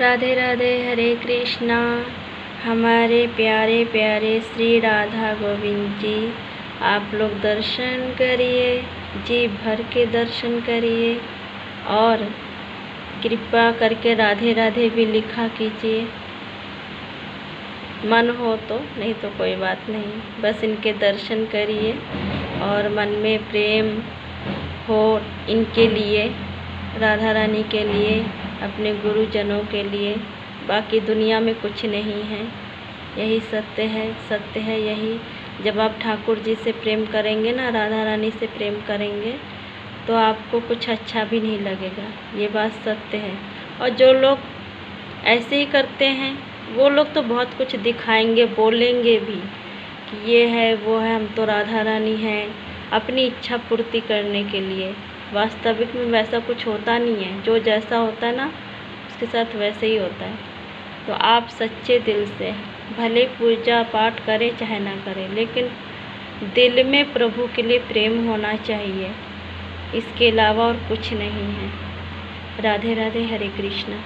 राधे राधे हरे कृष्णा। हमारे प्यारे प्यारे श्री राधा गोविंद जी, आप लोग दर्शन करिए, जी भर के दर्शन करिए और कृपा करके राधे राधे भी लिखा कीजिए। मन हो तो नहीं तो कोई बात नहीं, बस इनके दर्शन करिए और मन में प्रेम हो इनके लिए, राधा रानी के लिए। अपने गुरुजनों के लिए। बाकी दुनिया में कुछ नहीं है। यही सत्य है सत्य है यही। जब आप ठाकुर जी से प्रेम करेंगे ना, राधा रानी से प्रेम करेंगे तो आपको कुछ अच्छा भी नहीं लगेगा। ये बात सत्य है। और जो लोग ऐसे ही करते हैं, वो लोग तो बहुत कुछ दिखाएँगे, बोलेंगे भी कि ये है, वो है, हम तो राधा रानी हैं, अपनी इच्छा पूर्ति करने के लिए। वास्तविक में वैसा कुछ होता नहीं है। जो जैसा होता है ना, उसके साथ वैसे ही होता है। तो आप सच्चे दिल से भले पूजा पाठ करें चाहे ना करें, लेकिन दिल में प्रभु के लिए प्रेम होना चाहिए। इसके अलावा और कुछ नहीं है। राधे राधे, हरे कृष्णा।